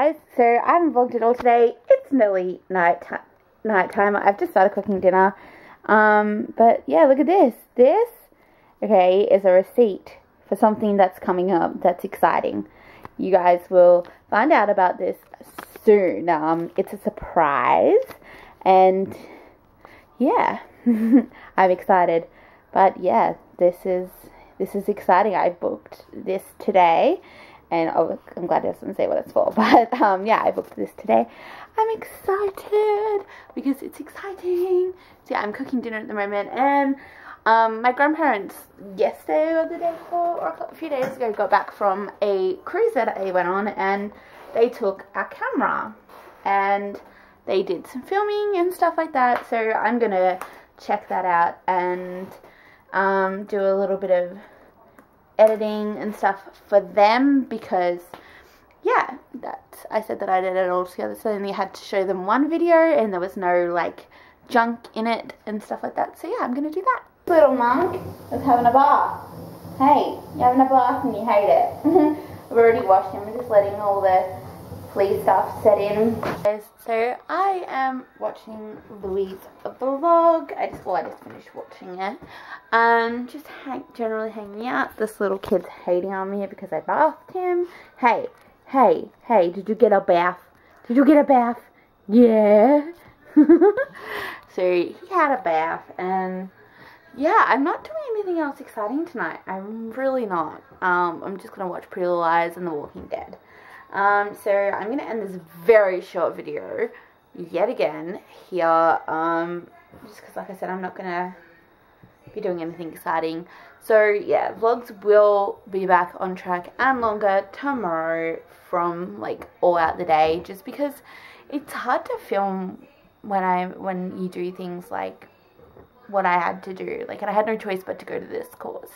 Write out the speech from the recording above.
So I haven't vlogged at all today. It's nearly night night time. I've just started cooking dinner. Um, but yeah, look at this. This, okay, is a receipt for something that's coming up that's exciting. You guys will find out about this soon. Um, it's a surprise. And yeah, I'm excited. But yeah, this is this is exciting. I booked this today and oh, I'm glad it doesn't say what it's for. But um, yeah, I booked this today. I'm excited because it's exciting. So yeah, I'm cooking dinner at the moment, and um, my grandparents yesterday or the day before or a few days ago got back from a cruise that they went on, and they took our camera and they did some filming and stuff like that. So I'm gonna check that out and um, do a little bit of editing and stuff for them because yeah that I said that I did it all together so I only had to show them one video and there was no like junk in it and stuff like that. So yeah I'm gonna do that. Little monk is having a bath. Hey you're having a bath and you hate it. I've already washed him. I'm just letting all the flea stuff set in so I am watching Louise vlog I just well I just finished watching it and just hang, generally hanging out. This little kid's hating on me because I bathed him. Hey, hey, hey, did you get a bath? Did you get a bath? Yeah. so he had a bath and yeah, I'm not doing anything else exciting tonight. I'm really not. Um, I'm just going to watch Pretty Little Liars and The Walking Dead. Um, so I'm going to end this very short video yet again here. Um, just because, like I said, I'm not going to be doing anything exciting. So yeah, vlogs will be back on track and longer tomorrow from like all out the day just because it's hard to film when I when you do things like what I had to do. Like and I had no choice but to go to this course.